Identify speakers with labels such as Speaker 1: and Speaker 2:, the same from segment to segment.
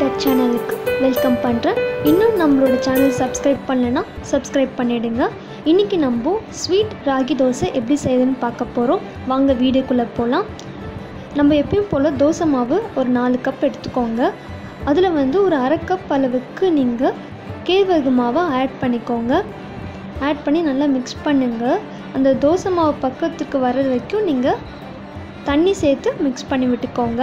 Speaker 1: டக் சேனலுக்கு வெல்கம் பண்ணுறேன் இன்னும் நம்மளோட சேனல் சப்ஸ்கிரைப் பண்ணலைன்னா சப்ஸ்கிரைப் பண்ணிவிடுங்க இன்றைக்கி நம்ம ஸ்வீட் ராகி தோசை எப்படி செய்யுதுன்னு பார்க்க போகிறோம் வாங்க வீடியோக்குள்ளே போகலாம் நம்ம எப்பயும் போல் தோசை மாவு ஒரு நாலு கப் எடுத்துக்கோங்க. அதில் வந்து ஒரு அரை கப் அளவுக்கு நீங்கள் கேழ்வரகு மாவை ஆட் பண்ணிக்கோங்க. ஆட் பண்ணி நல்லா மிக்ஸ் பண்ணுங்கள் அந்த தோசை மாவு பக்கத்துக்கு வர்ற வரைக்கும் நீங்கள் தண்ணி சேர்த்து மிக்ஸ் பண்ணி விட்டுக்கோங்க.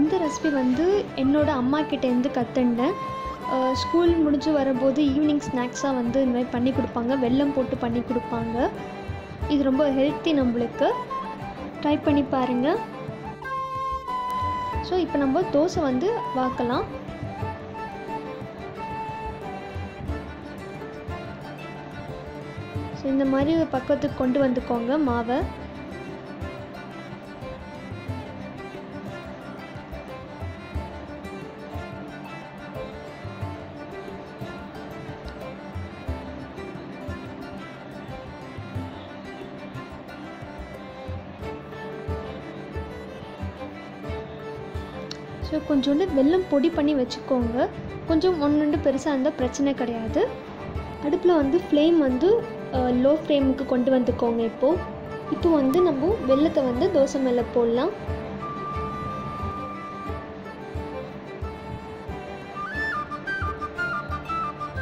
Speaker 1: இந்த ரெசிபி வந்து என்னோடய அம்மா கிட்டேருந்து கற்றுண்டேன் ஸ்கூல் முடிஞ்சு வரும்போது ஈவினிங் ஸ்நாக்ஸாக வந்து இந்த மாதிரி பண்ணி கொடுப்பாங்க. வெல்லம் போட்டு பண்ணி கொடுப்பாங்க. இது ரொம்ப ஹெல்த்தி நம்மளுக்கு. ட்ரை பண்ணி பாருங்கள் ஸோ இப்போ நம்ம தோசை வந்து வாக்கலாம். ஸோ இந்த மாதிரி பக்கத்துக்கு கொண்டு வந்துக்கோங்க மாவை. ஸோ கொஞ்சோண்டு வெல்லம் பொடி பண்ணி வச்சுக்கோங்க. கொஞ்சம் ஒன்று ரெண்டு பெருசாக இருந்தால் பிரச்சனை கிடையாது. அடுப்பில் வந்து ஃப்ளேம் வந்து லோ ஃப்ளேமுக்கு கொண்டு வந்துக்கோங்க இப்போது இப்போ வந்து நம்ம வெள்ளத்தை வந்து தோசை மேலே போடலாம்.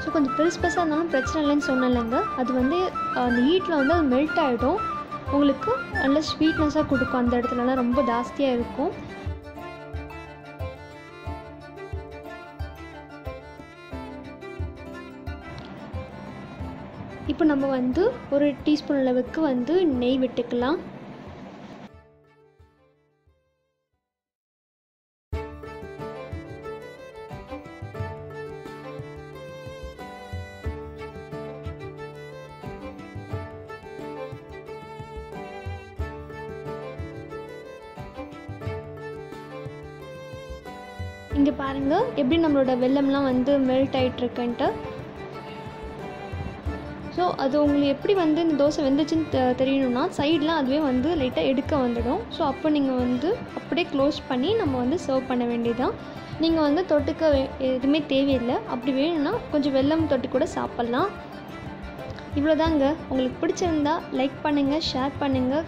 Speaker 1: ஸோ கொஞ்சம் பெருசு பெருசாக இருந்தாலும் பிரச்சனை இல்லைன்னு சொன்னலைங்க அது வந்து அந்த ஹீட்டில் வந்து அது மெல்ட் ஆகிடும் உங்களுக்கு நல்ல ஸ்வீட்னஸாக கொடுக்கும். அந்த இடத்துலலாம் ரொம்ப ஜாஸ்தியாக இருக்கும். இப்போ நம்ம வந்து ஒரு டீஸ்பூன் அளவுக்கு வந்து நெய் விட்டுக்கலாம். இங்கே பாருங்கள் எப்படி நம்மளோட வெள்ளம்லாம் வந்து மெல்ட் ஆகிட்டுருக்குன்ட்டு ஸோ அது உங்களுக்கு எப்படி வந்து இந்த தோசை வெந்துச்சுன்னு தெ தெரியணும்னா சைட்லாம் அதுவே வந்து லைட்டாக எடுக்க வந்துடும். ஸோ அப்போ நீங்கள் வந்து அப்படியே க்ளோஸ் பண்ணி நம்ம வந்து சர்வ் பண்ண வேண்டியதான் நீங்கள் வந்து தொட்டுக்க எதுவுமே தேவையில்லை. அப்படி வேணும்னா கொஞ்சம் வெல்லம் தொட்டு கூட சாப்பிட்லாம். இவ்வளோதாங்க உங்களுக்கு பிடிச்சிருந்தா லைக் பண்ணுங்கள் ஷேர் பண்ணுங்கள்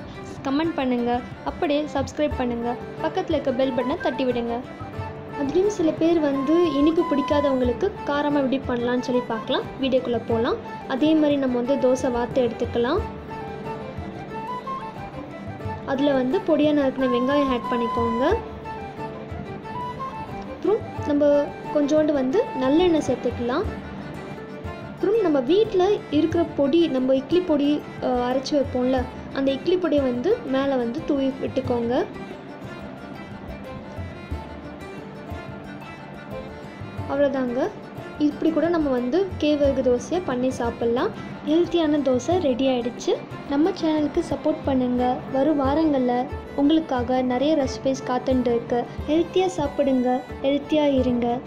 Speaker 1: கமெண்ட் பண்ணுங்கள் அப்படியே சப்ஸ்கிரைப் பண்ணுங்கள் பக்கத்தில் இருக்க பெல் பட்டனை தட்டி விடுங்க அதுலேயும் சில பேர் வந்து இனிப்பு பிடிக்காதவங்களுக்கு காரமாக எப்படி பண்ணலான்னு சொல்லி பார்க்கலாம். வீடியோக்குள்ளே போகலாம் அதே மாதிரி நம்ம வந்து தோசை வாத்து எடுத்துக்கலாம். அதில் வந்து பொடியாக நறுக்கின வெங்காயம் ஆட் பண்ணிக்கோங்க. அப்புறம் நம்ம கொஞ்சோண்டு வந்து நல்லெண்ணெய் சேர்த்துக்கலாம். அப்புறம் நம்ம வீட்டில் இருக்கிற பொடி நம்ம இட்லி பொடி அரைச்சி வைப்போம்ல அந்த இட்லி பொடியை வந்து மேலே வந்து தூவி விட்டுக்கோங்க. அவ்வளோதாங்க. இப்படி கூட நம்ம வந்து கேவர்கு தோசையை பண்ணி சாப்பிட்லாம். ஹெல்த்தியான தோசை ரெடி ஆகிடுச்சு நம்ம சேனலுக்கு சப்போர்ட் பண்ணுங்கள் வரும் வாரங்களில் உங்களுக்காக நிறைய ரெசிபிஸ் காத்துட்டு இருக்கு. ஹெல்த்தியாக சாப்பிடுங்க. ஹெல்த்தியாக இருங்க.